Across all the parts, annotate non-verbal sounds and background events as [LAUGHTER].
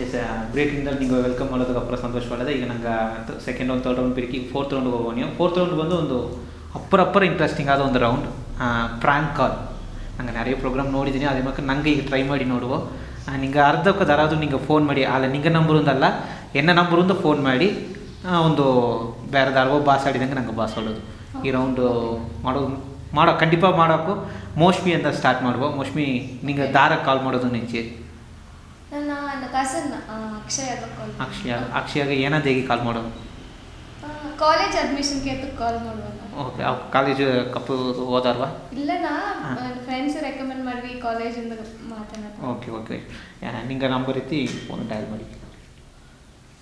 S ಬ್ರೇಕಿಂದ ನಿಮಗೆ welcome ಮಾಡೋದಕ್ಕಪ್ಪರ ಸಂತೋಷವಾಗಿದೆ ಈಗ ನಂಗೆ ಸೆಕೆಂಡ್ ಒಂದು ತರ್ಡ್ ರೌಂಡ್ ಬಿರುಕಿ ಫೋರ್ತ್ ರೌಂಡ್ಗೆ ಹೋಗೋ ನೀವು. ಫೋರ್ತ್ ರೌಂಡ್ ಬಂದು ಒಂದು ಅಪ್ಪರ ಅಪ್ಪರ ಇಂಟ್ರೆಸ್ಟಿಂಗ್ ಆದ ಒಂದು ರೌಂಡ್ ಪ್ರ್ಯಾಂಕ್ ಕಾಲ್ ನಂಗೆ நிறைய ಪ್ರೋಗ್ರಾಮ್ ನೋಡಿದ್ದೀನಿ ಅದೇ ಮೂಲಕ ನಂಗೆ ಈಗ ಟ್ರೈ ಮಾಡಿ ನೋಡುವ. ನಿಂಗೆ ಅರ್ಧಕ್ಕೆ ಯಾರಾದರೂ ನಿಂಗೆ ಫೋನ್ ಮಾಡಿ, ಅಲ್ಲ, ನಿಂಗೆ ನಂಬರಿಂದಲ್ಲ ಎನ್ನ ನಂಬರಿಂದ ಫೋನ್ ಮಾಡಿ ಒಂದು ಬೇರೆ ಬೇರೆದಾರ್ಗೋ ಬಾಸ್ ಆಡಿದಂಗೆ ನಂಗೆ ಬಾಸ್ ಆಡೋದು ಈ ರೌಂಡು ಮಾಡೋ ಮಾಡೋ ಖಂಡಿತ ಮಾಡೋಕ್ಕೂ ಮೋಶ್ಮಿ ಅಂತ ಸ್ಟಾರ್ಟ್ ಮಾಡುವ. ಮೋಶ್ಮಿ, ನಿಂಗೆ ದಾರಕ್ಕೆ ಕಾಲ್ ಮಾಡೋದು ನಿಂಚೆ ನನ್ನ ಕಸನ್ ಅಕ್ಷಯಗ ಕಾಲ್ ಅಕ್ಷಯ ಅಕ್ಷಯಾಗ ಏನಂತ ಹೇಗೆ ಕಾಲ್ ಮಾಡೋದು ಕಾಲೇಜ್ ಅಡ್ಮಿಷನ್ಗೆ ಅಂತ ಕಾಲ್ ಮಾಡುವ ಓಕೆ ಆ ಕಾಲೇಜ್ ಕಪ್ಪು ಓದಾರ್ವಾ ಇಲ್ಲ ನಾ. ಫ್ರೆಂಡ್ಸ್ ರೆಕಮೆಂಡ್ ಮಾಡಿ ಕಾಲೇಜಿಂದ ಮಾತಾಡೋದು ಓಕೆ ಓಕೆ ನಿಂಗೆ ನಂಬರ್ ಐತಿ ಫೋನ್ ಡಯಲ್ ಮಾಡಿ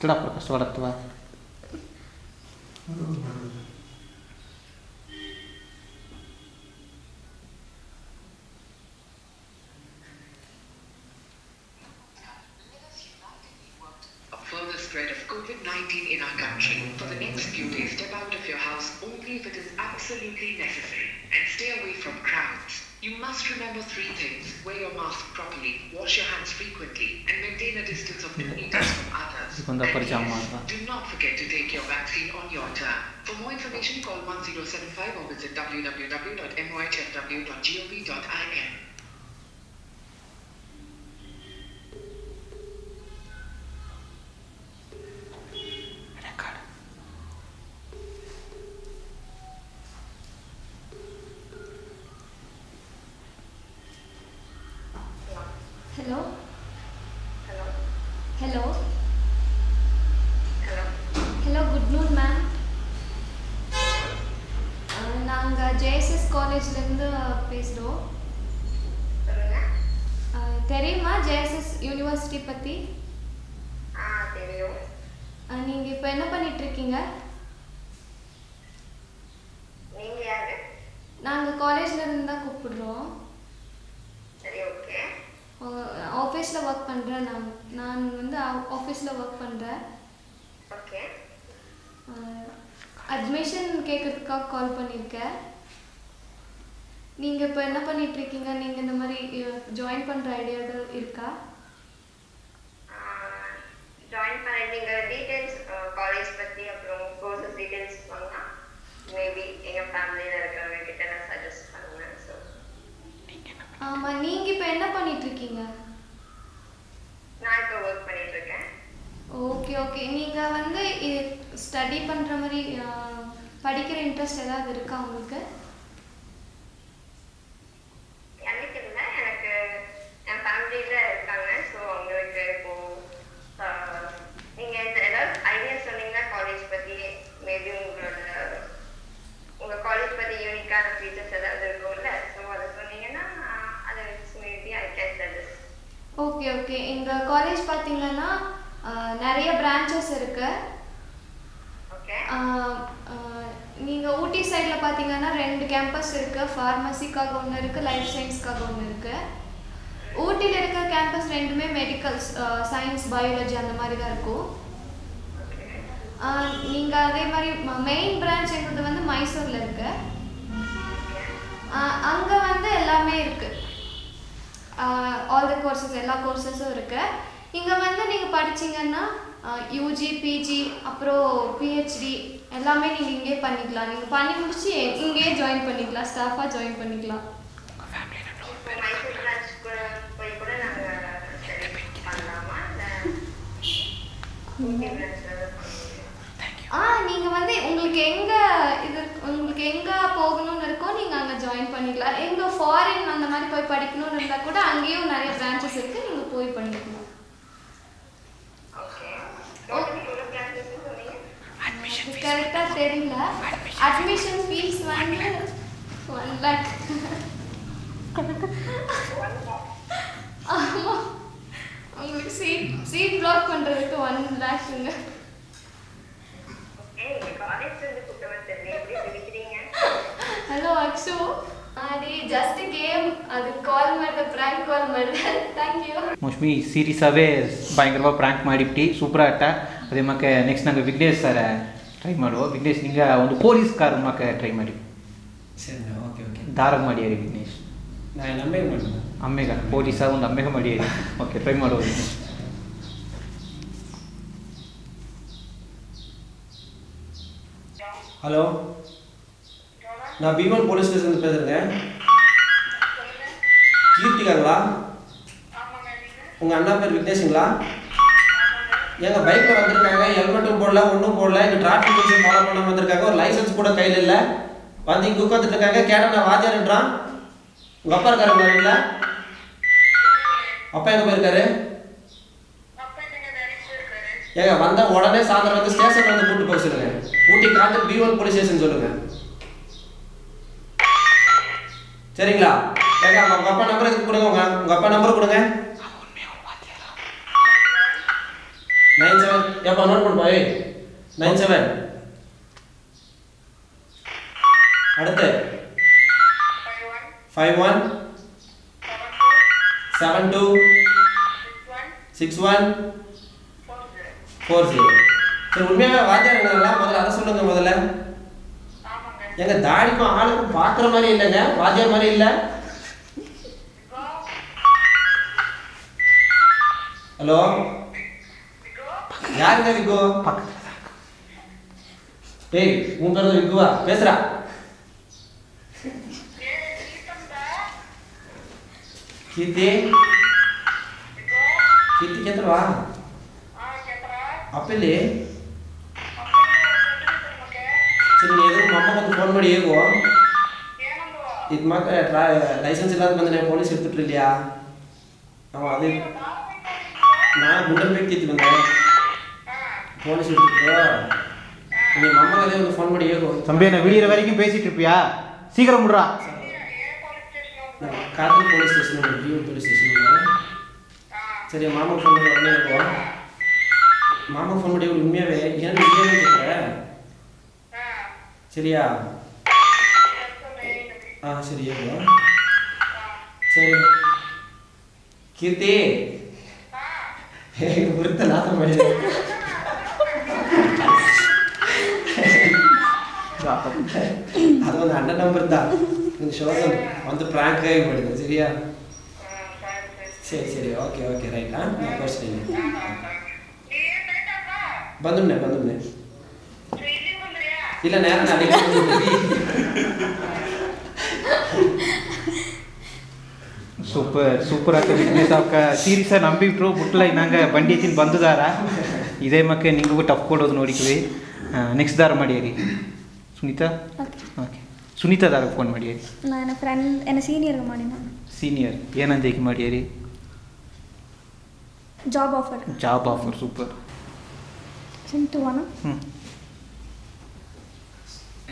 ತಿಳಪ್ಪ ಕಷ್ಟಪಡತ್ತವ COVID-19 in our country. For the next few days, step out of your house only if it is absolutely necessary and stay away from crowds. You must remember three things. Wear your mask properly, wash your hands frequently, and maintain a distance of 2 meters from others. And do not forget to take your vaccine on your turn. For more information, call 1075 or visit www.myhfw.gov.in. Hello hello hello hello good noon ma'am நாங்கள் JSS காலேஜ்லேருந்து பேசுகிறோம் தெரியுமா JSS university பற்றி தெரியும் நீங்கள் இப்போ என்ன பண்ணிகிட்ருக்கீங்க நாங்கள் காலேஜ்லேருந்து தான் கூப்பிடுறோம் ஆஃபீஸில் ஒர்க் பண்ணுறேன் நான். நான் வந்து ஆஃபீஸில் ஒர்க் பண்ணுறேன் ஓகே அட்மிஷன் கேட்கறதுக்காக கால் பண்ணியிருக்கேன் நீங்கள் இப்போ என்ன பண்ணிட்டு இருக்கீங்க? நீங்கள் இந்த மாதிரி ஜாயின் பண்ணுற ஐடியாவில் இருக்கா? ஜாயின் பண்ண நீங்க டீடைல்ஸ் காலேஜ் பத்தி அப்புறம் கோர்சஸ் டீடைல்ஸ் சொன்னா மேபி எங்க ஃபேமிலியில இருக்கிறவங்க கிட்ட நான் சஜஸ்ட் பண்ணுவேன் ஸோ ஆமாம் நீங்கள் இப்போ என்ன பண்ணிட்டு இருக்கீங்க நான் இப்போ ஒர்க் பண்ணிட்டு இருக்கேன் ஓகே ஓகே நீங்கள் வந்து ஸ்டடி பண்ணுற மாதிரி அஹ், படிக்கிற இன்ட்ரெஸ்ட் ஏதாவது இருக்கா உங்களுக்கு எனக்கு இல்லை எனக்கு என் ஃபேமிலியில இருக்காங்க ஸோ அவங்களுக்கு இப்போ ஆஹ், நீங்க எந்த ஏதாவது ஐடியா சொன்னீங்கன்னா காலேஜ் பத்தி மேபி உங்களோட உங்க காலேஜ் பத்தி யூனிக்கான ஃபீச்சர்ஸ் ஏதாவது இருக்கும்ல ஸோ அதை சொன்னீங்கன்னா ஆஹ், அதை வச்சு maybe I can suggest okay okay எங்கள் காலேஜ் பார்த்தீங்கன்னா நிறைய பிரான்ச்சஸ் இருக்குது நீங்கள் ஊட்டி சைடில் பார்த்தீங்கன்னா ரெண்டு கேம்பஸ் இருக்குது ஃபார்மசிக்காக ஒன்று இருக்குது லைஃப் சயின்ஸ்க்காக ஒன்று இருக்குது ஊட்டியில் இருக்கிற கேம்பஸ் ரெண்டுமே மெடிக்கல்ஸ் சயின்ஸ் பயாலஜி அந்த மாதிரி தான் இருக்கும். ஓகே நீங்கள் அதே மாதிரி மெயின் பிரான்ச் எங்கிறது வந்து மைசூரில் இருக்கு. அங்கே வந்து எல்லாமே இருக்குது ஆல் த கோர்சஸ் எல்லா கோர்சஸும் இருக்குது இங்கே வந்து நீங்கள் படிச்சீங்கன்னா யூஜி பிஜி அப்புறம் பிஹெச்டி எல்லாமே நீங்கள் இங்கேயே பண்ணிக்கலாம். நீங்கள் பண்ணி முடிச்சு இங்கேயே ஜாயின் பண்ணிக்கலாம். ஸ்டாஃபாக ஜாயின் பண்ணிக்கலாம். ஆ நீங்கள் வந்து உங்களுக்கு எங்கே இது உங்களுக்கு எங்கே போகணும்னு இருக்கோ நீங்கள் அங்கே ஜாயின் பண்ணிக்கலாம். எங்கே ஃபாரின் அந்த மாதிரி போய் படிக்கணும்னு இருந்தால் கூட அங்கேயும் நிறைய பிரான்ச்சஸ் இருக்குது நீங்கள் போய் பண்ணிக்கலாம் ஓகே டோட்டலி எவ்வளோ பிரான்ச்சஸ் சொன்னீங்க கரெக்டாக தெரியல. அட்மிஷன் ஃபீஸ் வந்து ஒன் லேக் ஆமாம் உங்களுக்கு சீட் சீட் பிளாக் பண்ணுறதுக்கு ஒன் லேக்குங்க ஹலோ அக்ஷு. ಮಾಡಿ ಜಸ್ಟ್ ಗೇಮ್ ಅದು ಕಾಲ್ ಮಾಡಿದೆ ಪ್ರ್ಯಾಂಕ್ ಕಾಲ್ ಮಾಡಿದೆ. ಥ್ಯಾಂಕ್ ಯು ಮೋಶ್ಮಿ ಸೀರೀಸಾಗೇ ಭಯಂಕರವಾಗಿ ಪ್ರ್ಯಾಂಕ್ ಮಾಡಿಬಿಟ್ಟು. ಸೂಪರ್ ಆಟ. ಅದೇ ಮಕ್ಕೆ ನೆಕ್ಸ್ಟ್ ನಂಗೆ ವಿಘ್ನೇಶ್ ಸರ್ ಟ್ರೈ ಮಾಡುವ. ವಿಘ್ನೇಶ್ ನಿಂಗೆ ಒಂದು ಪೊಲೀಸ್ ಕಾರ್ ಮಕ್ಕೆ ಟ್ರೈ ಮಾಡಿ. ಸರಿ ಓಕೆ ಓಕೆ ದಾರಾಗ ಮಾಡಿಯಾರಿ ವಿಘ್ನೇಶ್ ನಾನು ಅಮ್ಮೆಗೆ ಮಾಡಿದ ಅಮ್ಮೆಗ? ಪೊಲೀಸ ಒಂದು ಅಮ್ಮೆಗೆ ಮಾಡಿಯಾರಿ. ಓಕೆ ಟ್ರೈ ಮಾಡುವ ವಿಘ್ನೇಶ್ ಹಲೋ நான் பீமன் போலீஸ் ஸ்டேஷன் பேசுகிறேங்க கீர்த்திகாங்களா? உங்கள் அண்ணா பேர் விக்னேஷுங்களா? எங்கள் பைக்கில் வந்திருக்காங்க ஹெல்மெட்டும் போடல ஒன்றும் போடல எங்கள் டிராஃபிக் ரூல்ஸும் ஃபாலோ பண்ண வந்திருக்காங்க ஒரு லைசன்ஸ் கூட கையில் இல்லை. வந்து இங்கே உட்காந்துட்டு இருக்காங்க கேட்டா நான் வாத்தியார்ன்றான். உங்கள் அப்பா இருக்காரு இல்லை அப்பா எங்கே போயிருக்காரு? ஏங்க வந்த உடனே சாயந்தரம் வந்து ஸ்டேஷன் வந்து கூட்டு போக சொல்லுங்க. ஊட்டி காட்டு பி ஒன் போலீஸ் ஸ்டேஷன் சொல்லுங்க. சரிங்களா? ஏங்க உங்க அப்பா நம்பர் எதுக்கு கொடுங்க உங்க உங்க அப்பா நம்பர் கொடுங்க. நைன் செவன் ஏப்பா நோட் பண்ணுப்பா ஏய். நைன் செவன் அடுத்து. Five one seven two six one four zero சரி உண்மையாகவே வாத்தியாருங்களா முதல்ல அதை சொல்லுங்க முதல்ல. எங்க தாடிக்கும் ஆளுக்கும் பார்க்குற மாதிரி இல்லைங்க வாத்தியார் மாதிரி இல்ல ஹலோ யாருங்க விகு டேய் உன் பேர் விக்குவா பேசுறா கீர்த்தி கீர்த்தி கேத்துருவா அப்பலே ಫೋನ್ ಮಾಡಿ ಹೇಗೋ ಇದು ಮಾತ್ರ ಟ್ರಾ ಲೈಸೆನ್ಸ್ ಇಲ್ಲಾಂತ ಬಂದ್ರೆ ಪೊಲೀಸ್ ಇರ್ತಿಟ್ರು ಇಲ್ಲಿಯಾ ನಾವು ಅದೇ ನಾ ಗುಂಡಲ್ ಬೇಕಿತ್ತು ಬಂದೆ போலீஸ் நீ மம்மா அதே வந்து ஃபோன் பண்ணி ஏகோ தம்பி என்ன விடியற வரைக்கும் பேசிட்டு இருப்பியா? சீக்கிரம் விடுறா. காதல் police station view police station சரி மாமா ஃபோன் பண்ணி உடனே மாமா ஃபோன் பண்ணி உண்மையாவே ஏன்னா சரியா ஆ சரி ஏகோ சரி கீர்த்தி விருத்த நாத்தம் ಮಾಡಿದೆ அது ಒಂದು ಅಣ್ಣನ ನಂಬರ್ தான் ನಿನ್ನ ಶೋರೂಮ್ ಒಂದು ಪ್ರಾಂಕ್ ಆಗಿ ಮಾಡಿದೆ ಸರಿಯಾ ಸರಿ ಸರಿ ಓಕೆ ಓಕೆ ರೈಟ್ ಹಾಂ ನಾನು ತೋರಿಸ್ತೀನಿ ಬಂದುಣ್ಣೆ ಇಲ್ಲ ಬಂದಿದ್ದೀನಿ ಸೂಪರ್ ಸೂಪರ್ ಆಗ್ತದೆ ಬಿಸ್ನೆಸ್ ಅವಕ್ಕ ಸೀರಿಯಸ್ ನಂಬಿಬಿಟ್ರು ಬುಟ್ಲ ನಂಗೆ ಬಂಡಿ ತಿನ್ ಬಂದದಾರ. ಇದೇ ಮಕ್ಕೆ ನಿಂಗೂ ಟಫ್ ಕೊಡೋದು ನೋಡಿಕ್ವಿ ನೆಕ್ಸ್ಟ್ ದಾರ ಮಾಡಿಯರಿ ಸುನೀತಾ? ಓಕೆ ಓಕೆ ಸುನೀತಾ ದಾರ ಫೋನ್ ಮಾಡಿಯರಿ ನಾನು ಫ್ರೆಂಡ್ ಎನ್ನ ಸೀನಿಯರ್ಗೆ ಮಾಡಿ ನಾನು. ಸೀನಿಯರ್ ಏನಂತ ಈಗ ಮಾಡಿಯರಿ job offer job offer super. Sintu ಹ್ಞೂ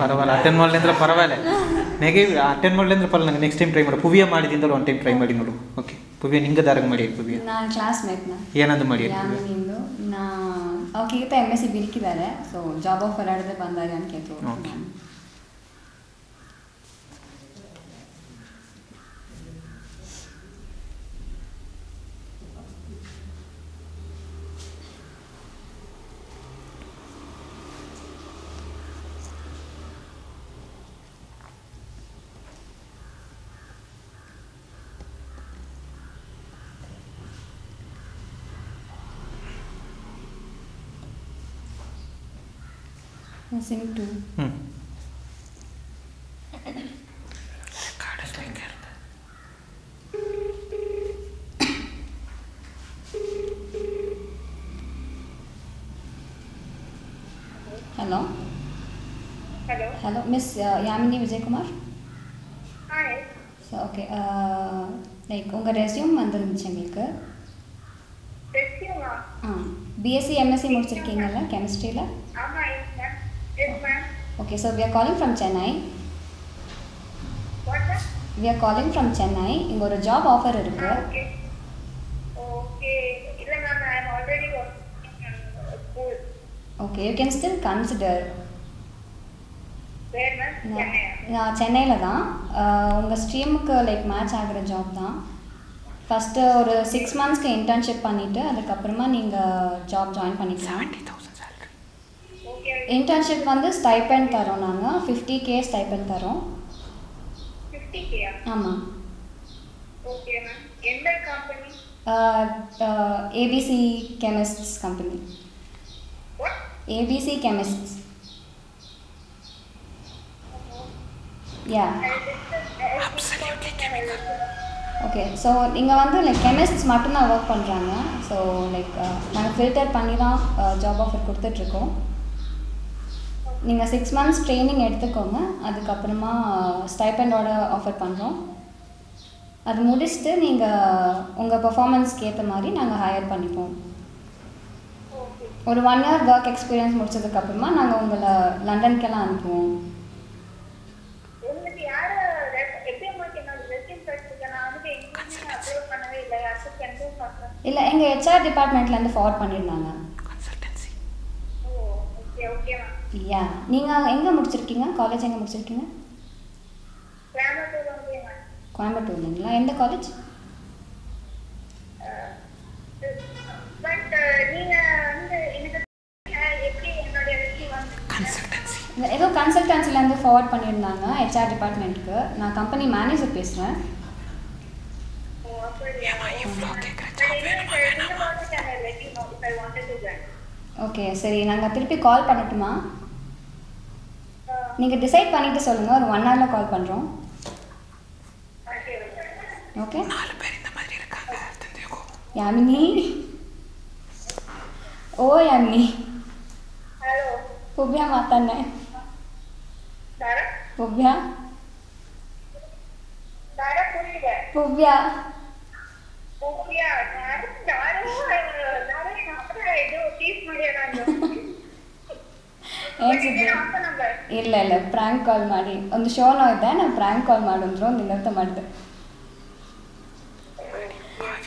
ಪರವಾಗಿಲ್ಲ. ಅಟೆಂಡ್ ಮಾಡಲಿ ಅಂದ್ರೆ ಪರವಾಗಿಲ್ಲ ನೆಗೆ ಅಟೆಂಡ್ ಮಾಡಲಿ ಅಂದ್ರೆ ಪರವಾಗಿಲ್ಲ. ನಂಗೆ ನೆಕ್ಸ್ಟ್ ಟೈಮ್ ಟ್ರೈ ಮಾಡು. ಪುವಿಯ ಮಾಡಿದಿಂದ ಒಂದು ಟೈಮ್ ಟ್ರೈ ಮಾಡಿ ನೋಡು. ಓಕೆ ಪುವಿಯ ನಿಂಗೆ ದಾರಾಗ ಮಾಡಿ ಪುವಿಯ. ನಾನು ಕ್ಲಾಸ್ಮೇಟ್ನ ಏನಂದು ಮಾಡಿ ನಿಂದು? ನಾ ಓಕೆ ಇಪ್ಪ ಎಂ ಎಸ್ ಸಿ ಬಿರಿಕಿದ್ದಾರೆ ಸೊ ಜಾಬ್ ಆಫರ್ ಆಡದೆ ಬಂದಾರೆ ಅಂತ ಕೇಳ್ತು Passing to. Hmm. Hello hello hello miss Yamini Vijayakumar? So okay like uh, உங்கள் ரெஸ்யூம் வந்துருந்துச்சு எங்களுக்கு. ஆ பிஎஸ்சி எம்எஸ்சி முடிச்சிருக்கீங்கல்ல கெமிஸ்ட்ரியில் Yes ma'am. Okay so we are calling from Chennai What ma'am? We are calling from Chennai இங்கே ஒரு job offer இருக்குது okay okay இல்லை ma'am I am already school okay you can still consider where ma'am சென்னையா நான் சென்னையில் தான். உங்கள் ஸ்ட்ரீமுக்கு லைக் மேட்ச் ஆகிற ஜாப் தான். ஃபஸ்ட்டு ஒரு சிக்ஸ் மந்த்ஸ்க்கு இன்டர்ன்ஷிப் பண்ணிவிட்டு அதுக்கப்புறமா நீங்கள் ஜாப் ஜாயின் பண்ணிக்கலாம். ஓகே இன்டர்ன்ஷிப் வந்து ஸ்டைப்பண்ட் தரோம் நாங்கள் ஃபிஃப்டி கே ஸ்டைப்பண்ட் தரோம். ஆமாம் ABC chemists company ABC chemists yeah okay so நீங்கள் வந்து லைக் கெமிஸ்ட்ஸ் மட்டும்தான் ஒர்க் பண்ணுறாங்க ஸோ லைக் நாங்கள் ஃபில்டர் பண்ணி தான் ஜாப் ஆஃபர் கொடுத்துட்ருக்கோம் நீங்கள் சிக்ஸ் மந்த்ஸ் ட்ரைனிங் எடுத்துக்கோங்க. அதுக்கப்புறமா ஸ்டைப்பண்டோட ஆஃபர் பண்ணுறோம் அது முடிச்சுட்டு நீங்கள் உங்கள் பர்ஃபார்மன்ஸ்க்கு ஏற்ற மாதிரி நாங்கள் ஹையர் பண்ணிப்போம். ஒரு ஒன் இயர் ஒர்க் எக்ஸ்பீரியன்ஸ் முடிச்சதுக்கப்புறமா நாங்கள் உங்களை லண்டனுக்கெல்லாம் அனுப்புவோம். இல்லை. எங்கள் ஹெச்ஆர் டிபார்ட்மெண்ட்லேருந்து ஃபார்வர்ட் பண்ணியிருந்தாங்க ஓகே ஓகே மேம் யா நீங்கள் எங்கே முடிச்சிருக்கீங்க? காலேஜ் எங்கே முடிச்சிருக்கீங்க? கோயம்புத்தூர்லைங்களா? எந்த காலேஜ் ஏதோ கன்சல்டன்சிலேருந்து ஃபார்வர்ட் பண்ணியிருந்தாங்க ஹெச்ஆர் டிபார்ட்மெண்ட்டுக்கு நான் கம்பெனி மேனேஜர் பேசுகிறேன் ஓகே சரி. நாங்கள் திருப்பி கால் பண்ணட்டுமா? நீங்கள் டிசைட் பண்ணிவிட்டு சொல்லுங்கள் ஒரு ஒன் ஹவரில் கால் பண்ணுறோம் ஓகே நாலு பேர் இந்த மாதிரி இருக்காங்க யாமினி ஓ யாமினி புவ்யா மாத்தானே புவ்யா புவ்யா புவ்யா ಏನ್ ಸುದ್ದಿ ಅಪ್ಪ ನಂಬರ್ ಇಲ್ಲ ಇಲ್ಲ ಪ್ರ್ಯಾಂಕ್ ಕಾಲ್ ಮಾಡಿ ಒಂದು ಶೋನೋ ಇದೆ ನಾನು ಪ್ರ್ಯಾಂಕ್ ಕಾಲ್ ಮಾಡಿದ್ರು ನಿನ್ನಂತ ಮಾಡಿದೆ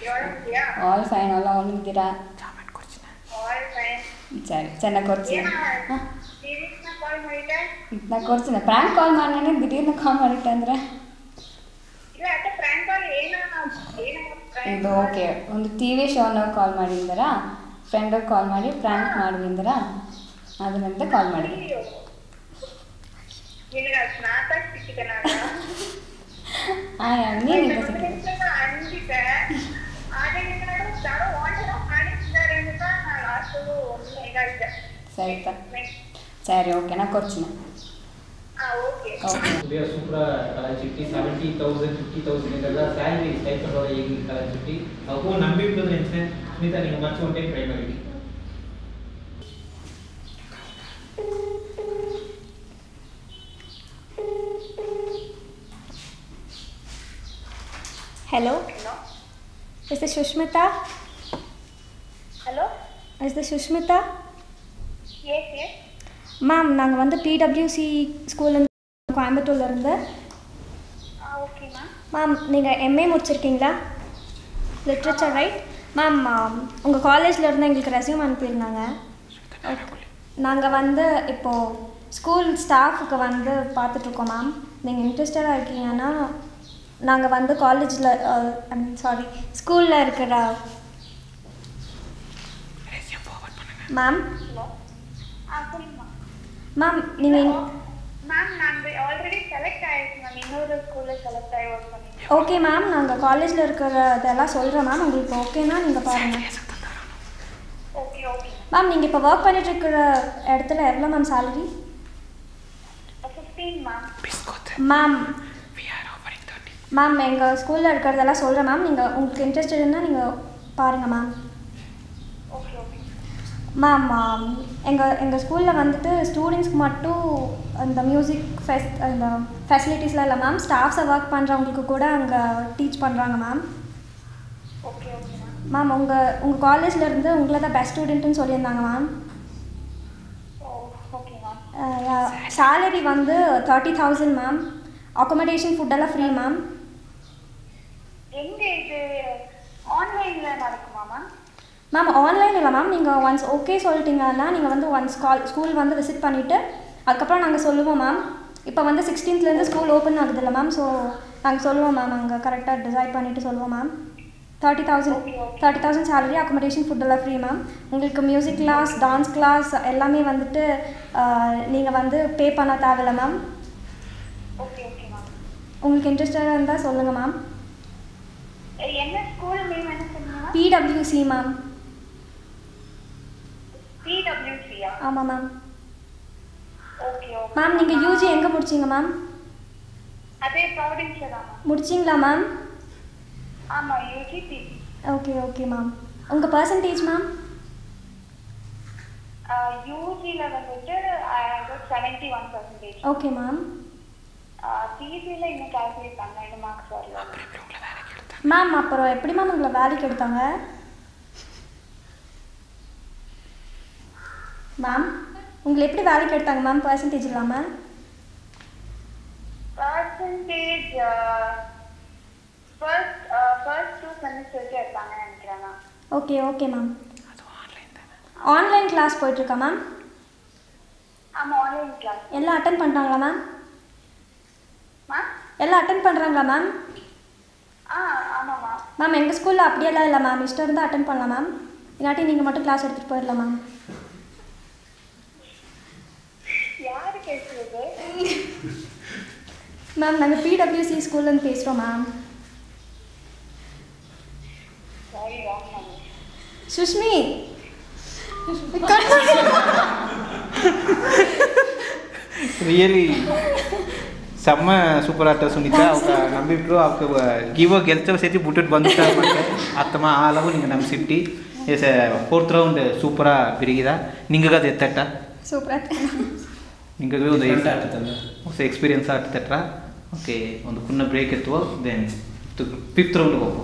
ಯಾವ್ದಿಯಾ ಆಲ್ ಫೈನ್ ಎಲ್ಲ ಅವನಿದ್ದೀರಾ ಆಲ್ ಫೈನ್ ಸರಿ ಚೆನ್ನಾಗಿ ಕೊಡ್ತೀನಿ ಏನ ಹಾಂ ಸೀರೀಸ್ನ ಕಾಲ್ ಮಾಡಿದ್ದೆ ನಾ ಕೊಡ್ತೀನಿ ಪ್ರ್ಯಾಂಕ್ ಕಾಲ್ ಮಾಡಿ ದಿಢೀರ್ನ ಕಾಲ್ ಮಾಡಿಟ್ಟೆ ಅಂದರೆ ಇಲ್ಲ ಅತ್ತೆ ಫ್ರೆಂಡ್ ಕಾಲ್ ಏನ ಏನ ಇದು ಓಕೆ ಒಂದು ಟಿ ವಿ ಶೋನ ಕಾಲ್ ಮಾಡಿದ್ದಾರಾ ಫ್ರೆಂಡಿಗೆ ಕಾಲ್ ಮಾಡಿ ಪ್ರ್ಯಾಂಕ್ ಮಾಡಿದ್ದೀರಾ ಅದನ್ನಂತ ಕಾಲ್ ಮಾಡಿದೆ ನೀನಿಂದ ಸಿಕ್ಕಿದೆ ಸರಿತಾ. ಸರಿ ಓಕೆ ನಾ ಕೊಡ್ತೀನಿ. ಸುಪ್ರಿಯಾ ಸುಪ್ರ ಚಿಟ್ಟಿ ಸೆವೆಂಟಿ ತೌಸಂಡ್ ಫಿಫ್ಟಿ ತೌಸಂಡ್ ಇದೆಲ್ಲ ಸ್ಯಾಲರಿ ಸ್ಟೈಫಂಡ್ ಅವರ ಈಗಿನ ಕಾಲ ಚಿಟ್ಟಿ ಅವು ನಂಬಿಟ್ಟು ಸ್ಮಿತಾ ನೀವು ಮತ್ತೆ ಒಂದೇ ಟ್ರೈ ಮಾಡಿ hello Hello? Is Sushmita hello Hello? Is Sushmita Shushmita? Yes, ma'am நாங்கள் வந்து பிடபிள்யூசி ஸ்கூல்லேருந்து கோயம்புத்தூர்லேருந்து ஓகே மேம் மேம் நீங்கள் எம்ஏ முடிச்சிருக்கீங்களா? லிட்ரேச்சர் ரைட் மேம் உங்கள் காலேஜ்லேருந்து எங்களுக்கு ரெசியூம் அனுப்பியிருந்தாங்க. நாங்கள் வந்து இப்போது ஸ்கூல் ஸ்டாஃபுக்கு வந்து பார்த்துட்ருக்கோம் மேம் நீங்கள் இன்ட்ரெஸ்டடாக இருக்கீங்கன்னா நாங்கள் வந்து காலேஜில் ஐ மீன் சாரி ஸ்கூலில் இருக்கிற மேம் மேம் நீங்கள் மேம் நான் ஆல்ரெடி செலக்ட் ஆயிடுச்சு மேம் இன்னொரு ஸ்கூலில் செலக்ட் ஆகி ஒர்க் பண்ணி ஓகே மேம் நாங்கள் காலேஜில் இருக்கிற இதெல்லாம் சொல்கிறோம் மேம் உங்களுக்கு ஓகேனா நீங்கள் பாருங்கள் ஓகே ஓகே மேம் நீங்கள் இப்போ ஒர்க் பண்ணிட்டு இருக்கிற இடத்துல எவ்வளோ ma'am salary fifteen ma'am ma'am எங்கள் ஸ்கூலில் இருக்கிறதெல்லாம் சொல்கிறேன் மேம் நீங்கள் உங்களுக்கு இன்ட்ரெஸ்ட் இருந்தால் நீங்கள் பாருங்கள் மேம் ஓகே ஓகே மேம் எங்கள் எங்கள் ஸ்கூலில் வந்துட்டு ஸ்டூடெண்ட்ஸ்க்கு மட்டும் இந்த மியூசிக் ஃபெஸ்ட் இந்த ஃபெசிலிட்டிஸ்லாம் இல்லை மேம் ஸ்டாஃப்ஸை ஒர்க் பண்ணுறவங்களுக்கு கூட அங்கே டீச் பண்ணுறாங்க மேம் ஓகே ஓகே மேம் உங்கள் உங்கள் காலேஜில் இருந்து உங்களை தான் பெஸ்ட் ஸ்டூடெண்ட்டுன்னு சொல்லியிருந்தாங்க மேம் மேம் சேலரி வந்து தேர்ட்டி தௌசண்ட் மேம் அக்கோமடேஷன் ஃபுட்டெல்லாம் ஃப்ரீ மேம் எங்க இது? ஆன்லைன்ல நடக்குமா மேம் மேம் ஆன்லைன் இல்லை மேம் நீங்கள் ஒன்ஸ் ஓகே சொல்லிட்டீங்கன்னா நீங்கள் வந்து ஒன்ஸ் கால் ஸ்கூல் வந்து விசிட் பண்ணிவிட்டு அதுக்கப்புறம் நாங்கள் சொல்லுவோம் மேம் இப்போ வந்து சிக்ஸ்டீன்த்லேருந்து ஸ்கூல் ஓப்பன் ஆகுதுல்ல மேம் ஸோ நாங்கள் சொல்லுவோம் மேம் அங்கே கரெக்டாக டிசைட் பண்ணிவிட்டு சொல்லுவோம் ma'am thirty thousand thirty thousand salary accommodation ஃபுட்டெல்லாம் ஃப்ரீ மேம் உங்களுக்கு மியூசிக் கிளாஸ் டான்ஸ் கிளாஸ் எல்லாமே வந்துட்டு நீங்கள் வந்து பே பண்ண தேவையில்ல மேம் ஓகே ஓகே மேம் உங்களுக்கு இன்ட்ரெஸ்டடாக இருந்தால் சொல்லுங்கள் மேம் என்ன ஸ்கூல் நேம் என்ன சொன்னீங்க? பிடபிள்யூசி மேம் பிடபிள்யூசியா ஆமாம் மேம் ஓகே ஓகே மேம் நீங்கள் யூஜி எங்கே முடிச்சீங்க மேம் அதே ப்ராவிடன்ஸ்ல தான் முடிச்சிங்களா மேம் ஆமா UG PG okay okay ma'am உங்கள் பர்சன்டேஜ் மேம் யூஜில வந்துட்டு seventy one percentage okay ma'am பிஜில இன்னும் கால்குலேட் பண்ண இன்னும் மார்க்ஸ் வரல. மேம் அப்புறம் எப்படி மேம் உங்களை வேலைக்கு எடுத்தாங்க? மேம் உங்களை எப்படி வேலைக்கு எடுத்தாங்க மேம் பர்சன்டேஜ் இல்லாமல் percentage first first two semesters எடுத்தாங்கன்னு நினைக்கிறேன் நான் okay okay ma'am online class போயிட்டுருக்கா ma'am ஆமா ஆன்லைன் கிளாஸ் எல்லாம் அட்டன் பண்ணுறாங்களா மேம் மேம் எல்லாம் அட்டன் பண்ணுறாங்களா மேம் மேம் எங்கள் ஸ்கூலில் அப்படியெல்லாம் இல்லை மேம் இஷ்டம் இருந்தால் அட்டன் பண்ணலாம் மேம் இல்லாட்டி நீங்கள் மட்டும் கிளாஸ் எடுத்துகிட்டு போயிடலாம் மேம் மேம் நாங்கள் பிடபிள்யூசி ஸ்கூல்லேருந்து பேசுகிறோம் மேம் சுஷ்மி! ரியலி [LAUGHS] ಸಮ್ಮ ಸೂಪರ್ ಆಟ ಸುನೀತಾ ಅವ್ಕ ನಂಬಿಟ್ರು ಅವಕ್ಕೆ ಗಿವೋ ಗೆಲ್ತವ ಸತಿ ಬಿಟ್ಟು ಬಂದ್ಬಿಟ್ಟು ಅತ್ತಮ್ಮ ಆ ಲವ್ ನಿಂಗೆ ನಮ್ಮ ಸಿಟ್ಟಿ ಎಸ್ ಫೋರ್ತ್ ರೌಂಡ್ ಸೂಪರ ಬಿರಿಗಿದ ನಿಂಗಗದು ಎತ್ತಟ್ಟ ಸೂಪರ್ ನಿಂಗಾಗಲೇ ಒಂದು ಹೊಸ ಎಕ್ಸ್ಪೀರಿಯನ್ಸ್ ಆಗ್ತಟ್ರ ಓಕೆ ಒಂದು ಪುನಃ ಬ್ರೇಕ್ ಎತ್ತುವ ದೆನ್ ಫಿಫ್ತ್ ರೌಂಡ್ಗೆ ಹೋಗು